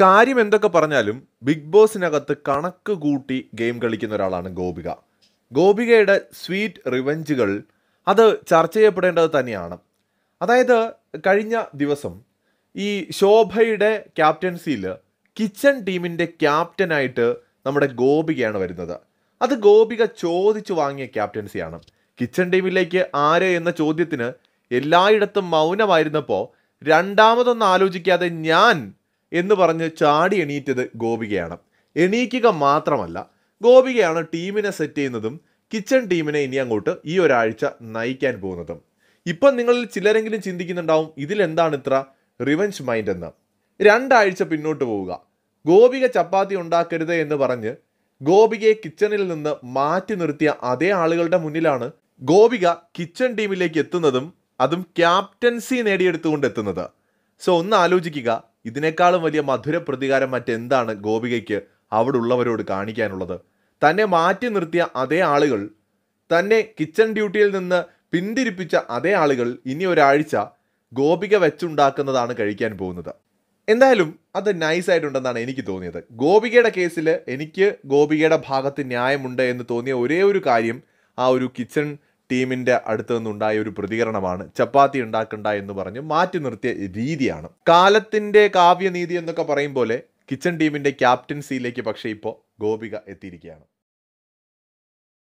കാര്യം എന്തൊക്കെ പറഞ്ഞാലും ബിഗ് ബോസിനകത്ത് കണക്ക് കൂട്ടി ഗെയിം കളിക്കുന്ന ഒരാളാണ് ഗോപിക. ഗോപികയുടെ സ്വീറ്റ് റിവഞ്ചുകൾ അത് ചർച്ച ചെയ്യപ്പെടേണ്ടത് തന്നെയാണ്. അതായത് കഴിഞ്ഞ ദിവസം ഈ ശോഭയുടെ ക്യാപ്റ്റൻസിയിൽ കിച്ചൺ ടീമിന്റെ ക്യാപ്റ്റനായിട്ട് നമ്മുടെ ഗോപികയാണ് വരുന്നത്. അത് ഗോപിക ചോദിച്ചു വാങ്ങിയ ക്യാപ്റ്റൻസിയാണ്. കിച്ചൺ ടീമിലേക്ക് ആര് എന്ന ചോദ്യത്തിന് എല്ലായിടത്തും മൗനമായിരുന്നപ്പോൾ രണ്ടാമതൊന്നും ആലോചിക്കാതെ ഞാൻ എന്ന് പറഞ്ഞ് ചാടി എണീറ്റത് ഗോപികയാണ്. എണീക്കുക മാത്രമല്ല ഗോപികയാണ് ടീമിനെ സെറ്റ് ചെയ്യുന്നതും കിച്ചൺ ടീമിനെ ഇനി അങ്ങോട്ട് ഈ ഒരാഴ്ച നയിക്കാൻ പോകുന്നതും. ഇപ്പം നിങ്ങളിൽ ചിലരെങ്കിലും ചിന്തിക്കുന്നുണ്ടാവും ഇതിലെന്താണ് ഇത്ര റിവഞ്ച് മൈൻഡ് എന്ന്. രണ്ടാഴ്ച പിന്നോട്ട് പോവുക. ഗോപിക ചപ്പാത്തി ഉണ്ടാക്കരുത് എന്ന് പറഞ്ഞ് ഗോപികയെ കിച്ചണിൽ നിന്ന് മാറ്റി നിർത്തിയ അതേ ആളുകളുടെ മുന്നിലാണ് ഗോപിക കിച്ചൺ ടീമിലേക്ക് എത്തുന്നതും അതും ക്യാപ്റ്റൻസി നേടിയെടുത്തുകൊണ്ട് എത്തുന്നത്. സോ ഒന്ന് ആലോചിക്കുക. ഇതിനേക്കാളും വലിയ മധുര പ്രതികാരം മറ്റെന്താണ് ഗോപികയ്ക്ക് അവിടെ ഉള്ളവരോട് കാണിക്കാനുള്ളത്? തന്നെ മാറ്റി നിർത്തിയ അതേ ആളുകൾ തന്നെ കിച്ചൺ ഡ്യൂട്ടിയിൽ നിന്ന് പിന്തിരിപ്പിച്ച അതേ ആളുകൾ ഇനി ഒരാഴ്ച ഗോപിക വെച്ചുണ്ടാക്കുന്നതാണ് കഴിക്കാൻ പോകുന്നത്. എന്തായാലും അത് നൈസ് ആയിട്ടുണ്ടെന്നാണ് എനിക്ക് തോന്നിയത്. ഗോപികയുടെ കേസിൽ എനിക്ക് ഗോപികയുടെ ഭാഗത്ത് ന്യായമുണ്ട് എന്ന് തോന്നിയ ഒരേ ഒരു കാര്യം ആ ഒരു കിച്ചൺ ടീമിന്റെ അടുത്തു നിന്നുണ്ടായ ഒരു പ്രതികരണമാണ് ചപ്പാത്തി ഉണ്ടാക്കണ്ട എന്ന് പറഞ്ഞ് മാറ്റി നിർത്തിയ രീതിയാണ്. കാലത്തിന്റെ കാവ്യനീതി എന്നൊക്കെ പറയും പോലെ കിച്ചൺ ടീമിന്റെ ക്യാപ്റ്റൻസിയിലേക്ക് പക്ഷേ ഇപ്പോൾ ഗോപിക എത്തിയിരിക്കുകയാണ്.